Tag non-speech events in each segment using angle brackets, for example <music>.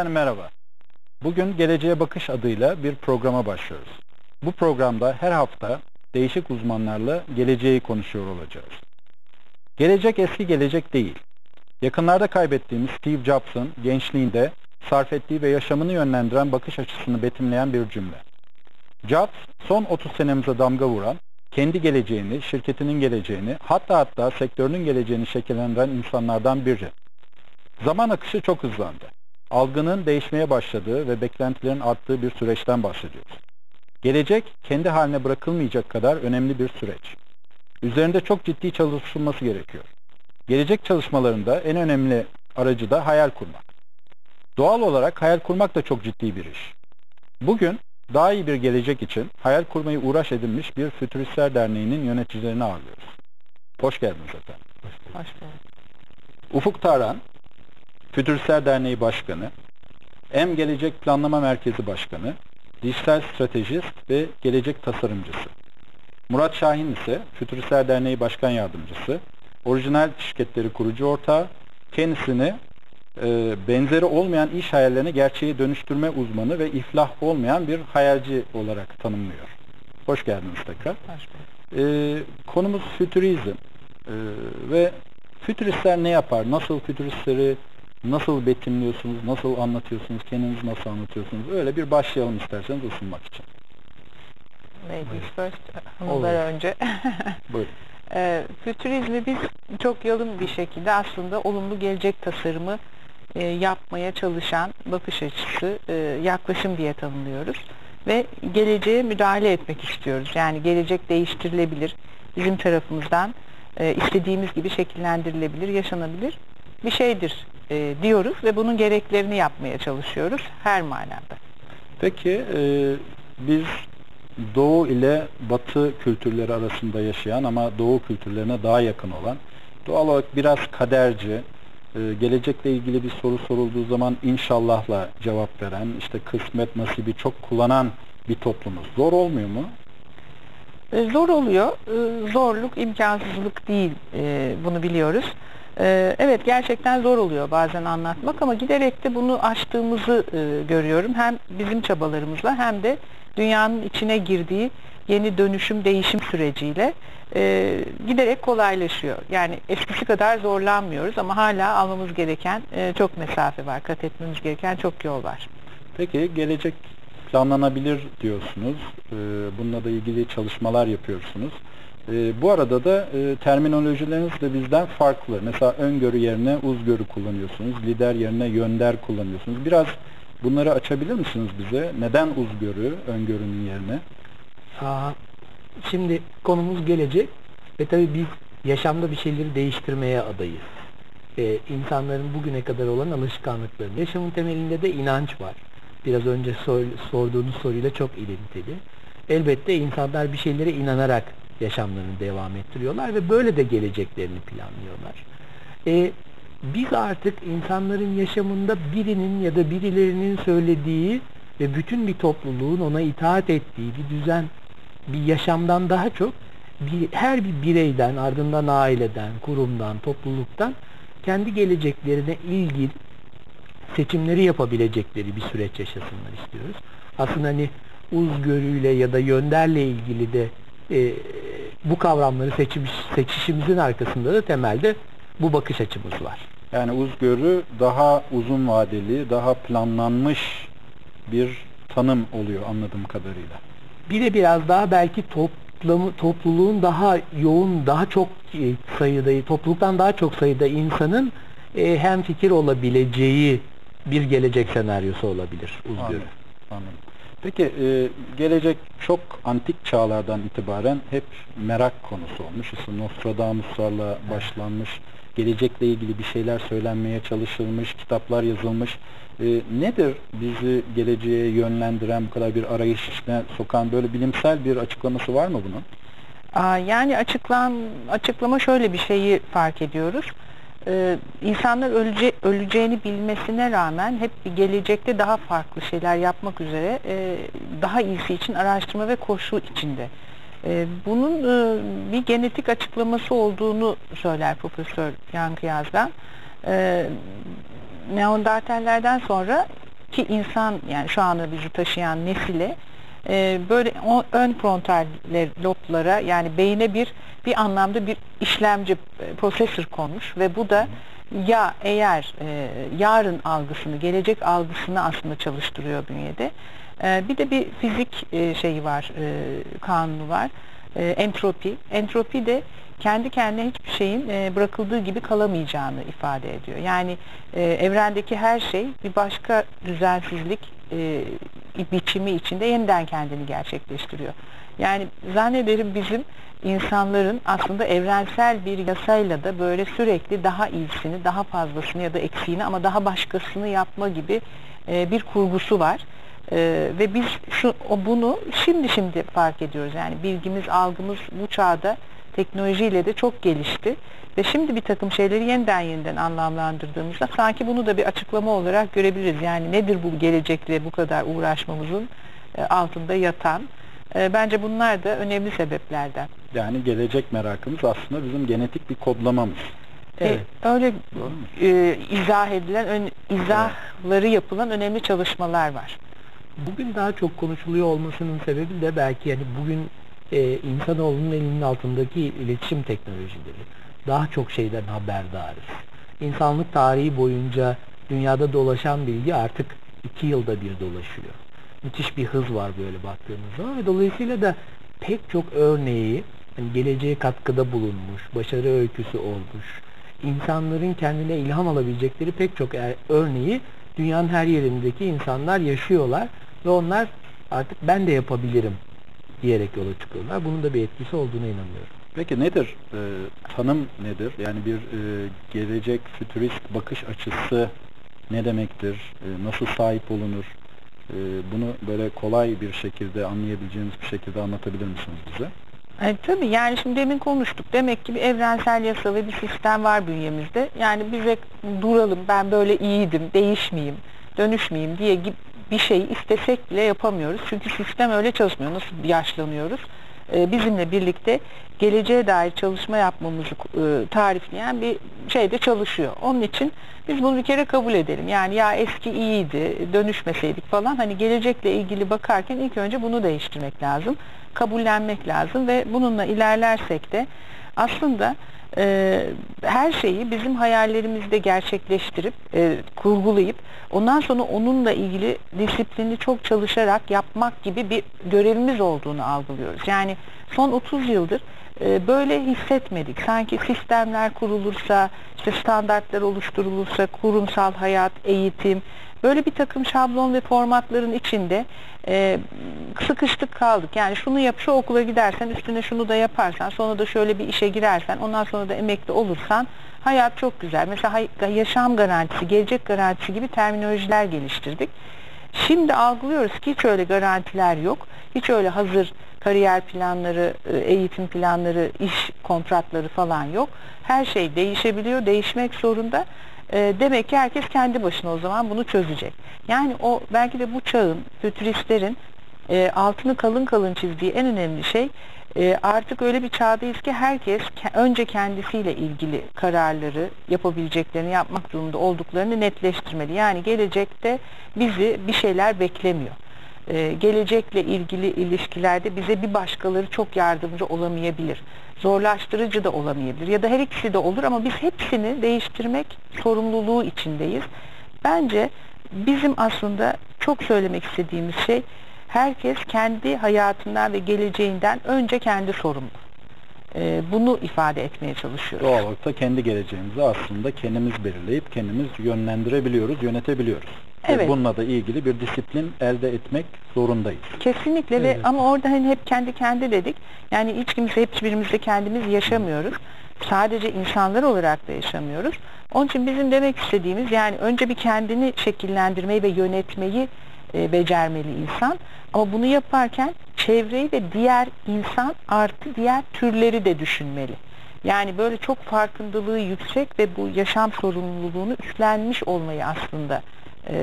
Efendim merhaba. Bugün Geleceğe Bakış adıyla bir programa başlıyoruz. Bu programda her hafta değişik uzmanlarla geleceği konuşuyor olacağız. Gelecek eski gelecek değil. Yakınlarda kaybettiğimiz Steve Jobs'ın gençliğinde sarf ettiği ve yaşamını yönlendiren bakış açısını betimleyen bir cümle. Jobs, son 30 senemize damga vuran, kendi geleceğini, şirketinin geleceğini, hatta hatta sektörünün geleceğini şekillendiren insanlardan biri. Zaman akışı çok hızlandı. Algının değişmeye başladığı ve beklentilerin arttığı bir süreçten bahsediyoruz. Gelecek kendi haline bırakılmayacak kadar önemli bir süreç. Üzerinde çok ciddi çalışılması gerekiyor. Gelecek çalışmalarında en önemli aracı da hayal kurmak. Doğal olarak hayal kurmak da çok ciddi bir iş. Bugün daha iyi bir gelecek için hayal kurmayı uğraş edinmiş bir Fütüristler Derneği'nin yöneticilerini ağırlıyoruz. Hoş geldiniz efendim. Hoş bulduk. Ufuk Taran, Fütüristler Derneği Başkanı, Em Gelecek Planlama Merkezi Başkanı, Dijital Stratejist ve Gelecek Tasarımcısı. Murat Şahin ise Fütüristler Derneği Başkan Yardımcısı, orijinal şirketleri kurucu ortağı, kendisini e, benzeri olmayan iş hayallerini gerçeğe dönüştürme uzmanı ve iflah olmayan bir hayalci olarak tanımlıyor. Hoş geldiniz tekrar. Hoş bulduk. E, konumuz fütürizm E, ve fütüristler ne yapar? Nasıl fütüristleri nasıl betimliyorsunuz? Nasıl anlatıyorsunuz? Kendinizi nasıl anlatıyorsunuz? Öyle bir başlayalım isterseniz ısınmak için. Ladies first, hanımlar önce. <laughs> Buyurun. e, fütürizmi biz çok yalın bir şekilde aslında olumlu gelecek tasarımı e, yapmaya çalışan bakış açısı, e, yaklaşım diye tanımlıyoruz. Ve geleceğe müdahale etmek istiyoruz. Yani gelecek değiştirilebilir. Bizim tarafımızdan e, istediğimiz gibi şekillendirilebilir, yaşanabilir bir şeydir e, diyoruz ve bunun gereklerini yapmaya çalışıyoruz her manada. Peki e, biz Doğu ile Batı kültürleri arasında yaşayan ama Doğu kültürlerine daha yakın olan, doğal olarak biraz kaderci, e, gelecekle ilgili bir soru sorulduğu zaman inşallahla cevap veren, işte kısmet nasibi çok kullanan bir toplumuz. Zor olmuyor mu? E, Zor oluyor. E, Zorluk, imkansızlık değil. E, Bunu biliyoruz. E, Evet gerçekten zor oluyor bazen anlatmak ama giderek de bunu aştığımızı e, görüyorum. Hem bizim çabalarımızla hem de dünyanın içine girdiği yeni dönüşüm, değişim süreciyle e, giderek kolaylaşıyor. Yani eskisi kadar zorlanmıyoruz ama hala almamız gereken e, çok mesafe var. Kat etmemiz gereken çok yol var. Peki gelecek planlanabilir diyorsunuz. Bununla da ilgili çalışmalar yapıyorsunuz. E, bu arada da e, terminolojileriniz de bizden farklı. Mesela öngörü yerine uzgörü kullanıyorsunuz. Lider yerine yönder kullanıyorsunuz. Biraz bunları açabilir misiniz bize? Neden uzgörü öngörünün yerine? Aa, şimdi konumuz gelecek ve tabii biz yaşamda bir şeyleri değiştirmeye adayız. Ee, insanların bugüne kadar olan alışkanlıkları. Yaşamın temelinde de inanç var. Biraz önce sor, sorduğunuz soruyla çok ilintili. Elbette insanlar bir şeylere inanarak yaşamlarını devam ettiriyorlar ve böyle de geleceklerini planlıyorlar. Ee, biz artık insanların yaşamında birinin ya da birilerinin söylediği ve bütün bir topluluğun ona itaat ettiği bir düzen, bir yaşamdan daha çok bir, her bir bireyden, ardından aileden, kurumdan, topluluktan kendi geleceklerine ilgili seçimleri yapabilecekleri bir süreç yaşasınlar istiyoruz. Aslında hani uzgörüyle ya da yönderle ilgili de e, bu kavramları seçmiş, seçişimizin arkasında da temelde bu bakış açımız var. Yani uzgörü daha uzun vadeli, daha planlanmış bir tanım oluyor anladığım kadarıyla. Bir de biraz daha belki toplamı, topluluğun daha yoğun, daha çok e, sayıda, topluluktan daha çok sayıda insanın e, hem fikir olabileceği bir gelecek senaryosu olabilir uzgörü. Anladım, anladım. Peki e, gelecek çok antik çağlardan itibaren hep merak konusu olmuş. İşte Nostradamus'larla başlanmış. Gelecekle ilgili bir şeyler söylenmeye çalışılmış, kitaplar yazılmış. E, nedir bizi geleceğe yönlendiren, bu kadar bir arayış içine sokan böyle bilimsel bir açıklaması var mı bunun? Aa, Yani açıklan açıklama şöyle bir şeyi fark ediyoruz. Ee, insanlar ölece, öleceğini bilmesine rağmen hep gelecekte daha farklı şeyler yapmak üzere e, daha iyisi için araştırma ve koşu içinde. E, bunun e, bir genetik açıklaması olduğunu söyler Profesör Yankı Yazgan. E, Neandertallerden sonra ki insan yani şu anda bizi taşıyan nesile e, böyle o ön frontal loblara yani beyne bir bir anlamda bir işlemci e, prosesör konmuş ve bu da ya eğer e, yarın algısını, gelecek algısını aslında çalıştırıyor bünyede. E, bir de bir fizik e, şeyi var, e, kanunu var. E, entropi. Entropi de kendi kendine hiçbir şeyin e, bırakıldığı gibi kalamayacağını ifade ediyor. Yani e, evrendeki her şey bir başka düzensizlik e, biçimi içinde yeniden kendini gerçekleştiriyor. Yani zannederim bizim insanların aslında evrensel bir yasayla da böyle sürekli daha iyisini, daha fazlasını ya da eksiğini ama daha başkasını yapma gibi e, bir kurgusu var. E, ve biz şu bunu şimdi şimdi fark ediyoruz. Yani bilgimiz, algımız bu çağda teknolojiyle de çok gelişti. Ve şimdi bir takım şeyleri yeniden yeniden anlamlandırdığımızda sanki bunu da bir açıklama olarak görebiliriz. Yani nedir bu gelecekle bu kadar uğraşmamızın e, altında yatan? E, bence bunlar da önemli sebeplerden. Yani gelecek merakımız aslında bizim genetik bir kodlamamız. Evet. E, öyle e, izah edilen, ön, izahları yapılan önemli çalışmalar var. Bugün daha çok konuşuluyor olmasının sebebi de belki yani bugün e, insanoğlunun elinin altındaki iletişim teknolojileri. Daha çok şeyden haberdarız. İnsanlık tarihi boyunca dünyada dolaşan bilgi artık iki yılda bir dolaşıyor. Müthiş bir hız var böyle baktığımız zaman ve dolayısıyla da pek çok örneği hani geleceğe katkıda bulunmuş, başarı öyküsü olmuş, insanların kendine ilham alabilecekleri pek çok er- örneği dünyanın her yerindeki insanlar yaşıyorlar ve onlar artık ben de yapabilirim diyerek yola çıkıyorlar. Bunun da bir etkisi olduğuna inanıyorum. Peki nedir? e, tanım nedir? Yani bir e, gelecek fütürist bakış açısı ne demektir? E, nasıl sahip olunur? E, bunu böyle kolay bir şekilde anlayabileceğiniz bir şekilde anlatabilir misiniz bize? E, tabii yani şimdi demin konuştuk. Demek ki bir evrensel yasa ve bir sistem var bünyemizde. Yani bize duralım, ben böyle iyiydim, değişmeyeyim, dönüşmeyeyim diye gibi bir şeyi istesek bile yapamıyoruz. Çünkü sistem öyle çalışmıyor. Nasıl yaşlanıyoruz? E, bizimle birlikte geleceğe dair çalışma yapmamızı e, tarifleyen bir şey de çalışıyor. Onun için biz bunu bir kere kabul edelim. Yani ya eski iyiydi, dönüşmeseydik falan. Hani gelecekle ilgili bakarken ilk önce bunu değiştirmek lazım. Kabullenmek lazım ve bununla ilerlersek de aslında e, her şeyi bizim hayallerimizde gerçekleştirip, e, kurgulayıp ondan sonra onunla ilgili disiplinli çok çalışarak yapmak gibi bir görevimiz olduğunu algılıyoruz. Yani son 30 yıldır e, böyle hissetmedik. Sanki sistemler kurulursa, işte standartlar oluşturulursa, kurumsal hayat, eğitim, böyle bir takım şablon ve formatların içinde e, sıkıştık kaldık. Yani şunu yap, şu okula gidersen, üstüne şunu da yaparsan, sonra da şöyle bir işe girersen, ondan sonra da emekli olursan hayat çok güzel. Mesela yaşam garantisi, gelecek garantisi gibi terminolojiler geliştirdik. Şimdi algılıyoruz ki hiç öyle garantiler yok. Hiç öyle hazır kariyer planları, e, eğitim planları, iş kontratları falan yok. Her şey değişebiliyor, değişmek zorunda. E, Demek ki herkes kendi başına o zaman bunu çözecek. Yani o belki de bu çağın, fütüristlerin e, altını kalın kalın çizdiği en önemli şey e, artık öyle bir çağdayız ki herkes ke- önce kendisiyle ilgili kararları yapabileceklerini yapmak durumunda olduklarını netleştirmeli. Yani gelecekte bizi bir şeyler beklemiyor. E, gelecekle ilgili ilişkilerde bize bir başkaları çok yardımcı olamayabilir. Zorlaştırıcı da olamayabilir. Ya da her ikisi de olur ama biz hepsini değiştirmek sorumluluğu içindeyiz. Bence bizim aslında çok söylemek istediğimiz şey herkes kendi hayatından ve geleceğinden önce kendi sorumlu. Ee, bunu ifade etmeye çalışıyoruz. Doğal olarak da kendi geleceğimizi aslında kendimiz belirleyip kendimiz yönlendirebiliyoruz, yönetebiliyoruz. Ve Evet. bununla da ilgili bir disiplin elde etmek zorundayız. Kesinlikle ve Evet. ama orada hani hep kendi kendi dedik. Yani hiç kimse hiçbirimiz de kendimiz yaşamıyoruz. Sadece insanlar olarak da yaşamıyoruz. Onun için bizim demek istediğimiz yani önce bir kendini şekillendirmeyi ve yönetmeyi e, becermeli insan. Ama bunu yaparken çevreyi ve diğer insan artı diğer türleri de düşünmeli. Yani böyle çok farkındalığı yüksek ve bu yaşam sorumluluğunu üstlenmiş olmayı aslında e,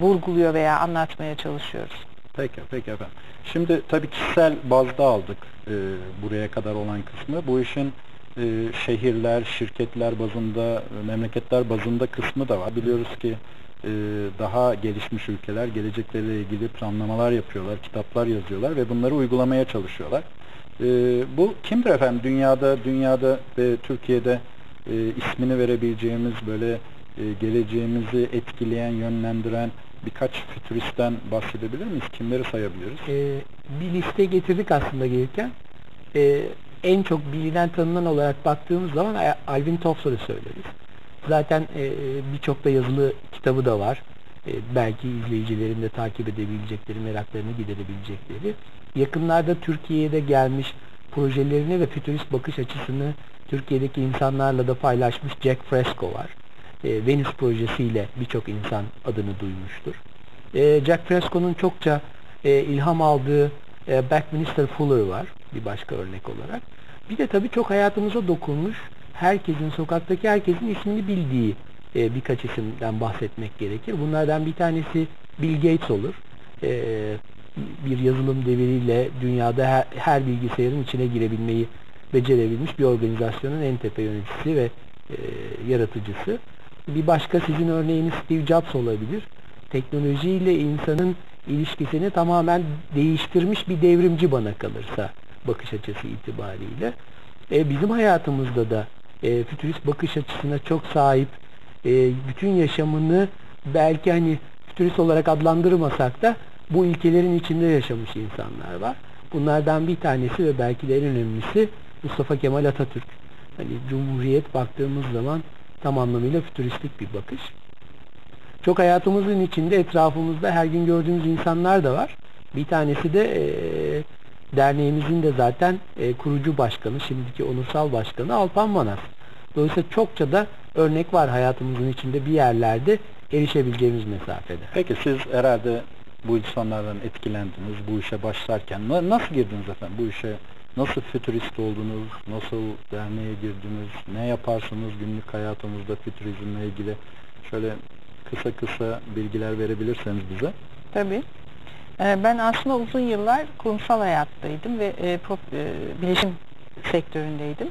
vurguluyor veya anlatmaya çalışıyoruz. Peki, peki efendim. Şimdi tabii kişisel bazda aldık e, buraya kadar olan kısmı. Bu işin e, şehirler, şirketler bazında, e, memleketler bazında kısmı da var. Biliyoruz ki e, daha gelişmiş ülkeler gelecekleriyle ilgili planlamalar yapıyorlar, kitaplar yazıyorlar ve bunları uygulamaya çalışıyorlar. E, bu kimdir efendim? Dünyada, dünyada ve Türkiye'de e, ismini verebileceğimiz böyle e, geleceğimizi etkileyen, yönlendiren birkaç fütüristten bahsedebilir miyiz? Kimleri sayabiliriz? Ee, bir liste getirdik aslında gelirken. Ee, en çok bilinen tanınan olarak baktığımız zaman Alvin Toffler'ı söyleriz. Zaten e, birçok da yazılı kitabı da var. E, belki izleyicilerin de takip edebilecekleri, meraklarını giderebilecekleri. Yakınlarda Türkiye'ye de gelmiş projelerini ve fütürist bakış açısını Türkiye'deki insanlarla da paylaşmış Jack Fresco var. E, Venüs projesiyle birçok insan adını duymuştur. E, Jack Fresco'nun çokça e, ilham aldığı e, Buckminster Fuller var bir başka örnek olarak. Bir de tabii çok hayatımıza dokunmuş, herkesin, sokaktaki herkesin ismini bildiği e, birkaç isimden bahsetmek gerekir. Bunlardan bir tanesi Bill Gates olur. E, bir yazılım devriyle dünyada her, her bilgisayarın içine girebilmeyi becerebilmiş bir organizasyonun en tepe yöneticisi ve e, yaratıcısı. Bir başka sizin örneğiniz Steve Jobs olabilir. Teknolojiyle insanın ilişkisini tamamen değiştirmiş bir devrimci bana kalırsa bakış açısı itibariyle. E, bizim hayatımızda da e, fütürist bakış açısına çok sahip, e, bütün yaşamını belki hani fütürist olarak adlandırmasak da bu ilkelerin içinde yaşamış insanlar var. Bunlardan bir tanesi ve belki de en önemlisi Mustafa Kemal Atatürk. Hani Cumhuriyet baktığımız zaman tam anlamıyla fütüristik bir bakış. Çok hayatımızın içinde etrafımızda her gün gördüğümüz insanlar da var. Bir tanesi de e, derneğimizin de zaten e, kurucu başkanı, şimdiki onursal başkanı Alpan Manas. Dolayısıyla çokça da örnek var hayatımızın içinde bir yerlerde erişebileceğimiz mesafede. Peki siz herhalde bu insanlardan etkilendiniz bu işe başlarken. Na- Nasıl girdiniz efendim bu işe? Nasıl fütürist oldunuz? Nasıl derneğe girdiniz? Ne yaparsınız günlük hayatınızda fütürizmle ilgili? Şöyle kısa kısa bilgiler verebilirseniz bize. Tabii. Ee, Ben aslında uzun yıllar kurumsal hayattaydım ve e, e, bilişim sektöründeydim.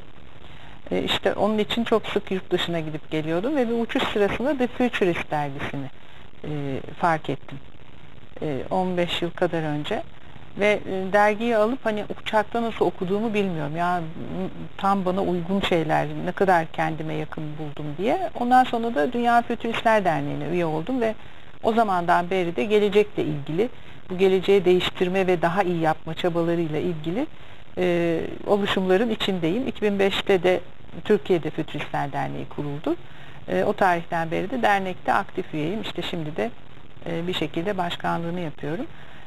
E, İşte onun için çok sık yurt dışına gidip geliyordum ve bir uçuş sırasında The Futurist dergisini fark ettim. E, 15 yıl kadar önce ve e, dergiyi alıp hani uçakta nasıl okuduğumu bilmiyorum. Ya m- tam bana uygun şeyler, ne kadar kendime yakın buldum diye. Ondan sonra da Dünya Fütüristler Derneği'ne üye oldum ve o zamandan beri de gelecekle ilgili, bu geleceği değiştirme ve daha iyi yapma çabalarıyla ilgili e, oluşumların içindeyim. 2005'te de Türkiye'de Fütüristler Derneği kuruldu. E, o tarihten beri de dernekte aktif üyeyim. İşte şimdi de e, bir şekilde başkanlığını yapıyorum.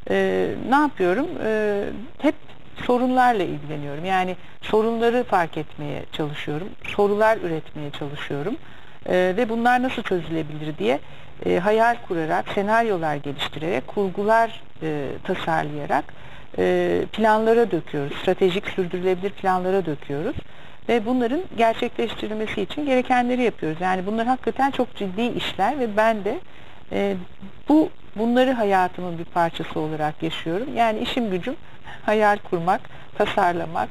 E, ne yapıyorum? E, hep sorunlarla ilgileniyorum. Yani sorunları fark etmeye çalışıyorum. Sorular üretmeye çalışıyorum. E, ve bunlar nasıl çözülebilir diye e, hayal kurarak, senaryolar geliştirerek, kurgular e, tasarlayarak e, planlara döküyoruz. Stratejik sürdürülebilir planlara döküyoruz. Ve bunların gerçekleştirilmesi için gerekenleri yapıyoruz. Yani bunlar hakikaten çok ciddi işler ve ben de e, bu bunları hayatımın bir parçası olarak yaşıyorum. Yani işim gücüm hayal kurmak, tasarlamak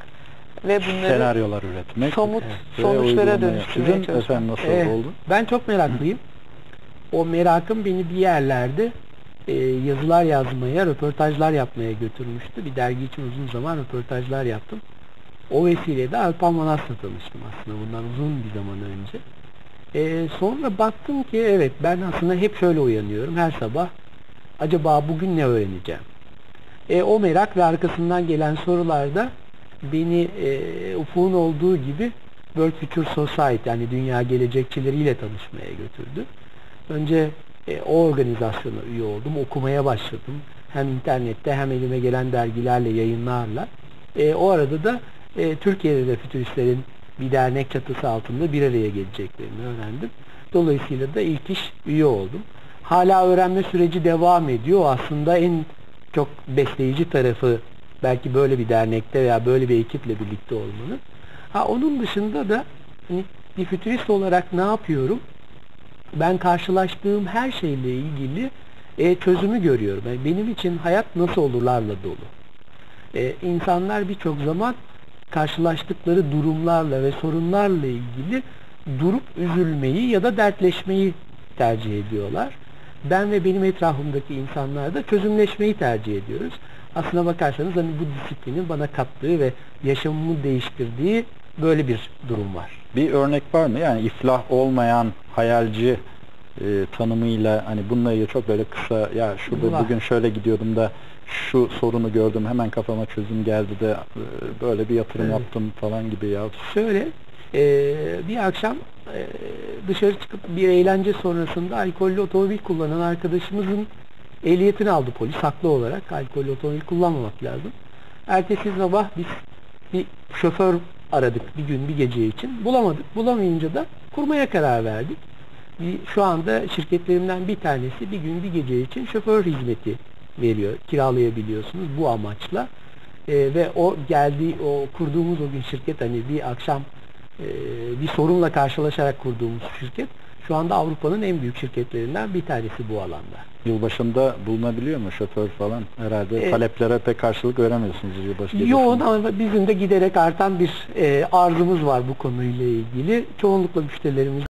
ve bunları Senaryolar üretmek. somut ve sonuçlara dönüştürmeye Sizin çalışmak. efendim nasıl Ee, oldu? Ben çok meraklıyım. O merakım beni bir yerlerde e, yazılar yazmaya, röportajlar yapmaya götürmüştü. Bir dergi için uzun zaman röportajlar yaptım. O vesileyle de Alpan Manas'la tanıştım aslında bundan uzun bir zaman önce. E, sonra baktım ki evet ben aslında hep şöyle uyanıyorum her sabah. Acaba bugün ne öğreneceğim? E, o merak ve arkasından gelen sorularda beni e, Ufuk'un olduğu gibi World Future Society yani dünya gelecekçileriyle tanışmaya götürdü. Önce e, o organizasyona üye oldum, okumaya başladım. Hem internette hem elime gelen dergilerle, yayınlarla. E, o arada da e, Türkiye'de de fütüristlerin bir dernek çatısı altında bir araya geleceklerini öğrendim. Dolayısıyla da ilk iş üye oldum. Hala öğrenme süreci devam ediyor. Aslında en çok besleyici tarafı belki böyle bir dernekte veya böyle bir ekiple birlikte olmanın. Ha onun dışında da hani bir fütürist olarak ne yapıyorum? Ben karşılaştığım her şeyle ilgili e, çözümü görüyorum. Yani benim için hayat nasıl olurlarla dolu. E, insanlar birçok zaman karşılaştıkları durumlarla ve sorunlarla ilgili durup üzülmeyi ya da dertleşmeyi tercih ediyorlar. ben ve benim etrafımdaki insanlar da çözümleşmeyi tercih ediyoruz. Aslına bakarsanız hani bu disiplinin bana kattığı ve yaşamımı değiştirdiği böyle bir durum var. Bir örnek var mı? Yani iflah olmayan hayalci e, tanımıyla hani bununla ilgili çok böyle kısa ya şurada Var. bugün şöyle gidiyordum da şu sorunu gördüm hemen kafama çözüm geldi de e, böyle bir yatırım Evet. yaptım falan gibi ya. Şöyle e, bir akşam e, dışarı çıkıp bir eğlence sonrasında alkollü otomobil kullanan arkadaşımızın ehliyetini aldı polis haklı olarak. Alkollü otomobil kullanmamak lazım. Ertesi sabah biz bir şoför aradık bir gün bir gece için. Bulamadık. Bulamayınca da kurmaya karar verdik. Bir, şu anda şirketlerimden bir tanesi bir gün bir gece için şoför hizmeti veriyor. Kiralayabiliyorsunuz bu amaçla. Ee, ve o geldiği o kurduğumuz o gün şirket hani bir akşam e, bir sorunla karşılaşarak kurduğumuz şirket şu anda Avrupa'nın en büyük şirketlerinden bir tanesi bu alanda. Yılbaşında bulunabiliyor mu şoför falan? Herhalde E, taleplere pek karşılık veremiyorsunuz yılbaşı Yoğun ama bizim de giderek artan bir e, arzımız var bu konuyla ilgili. Çoğunlukla müşterilerimiz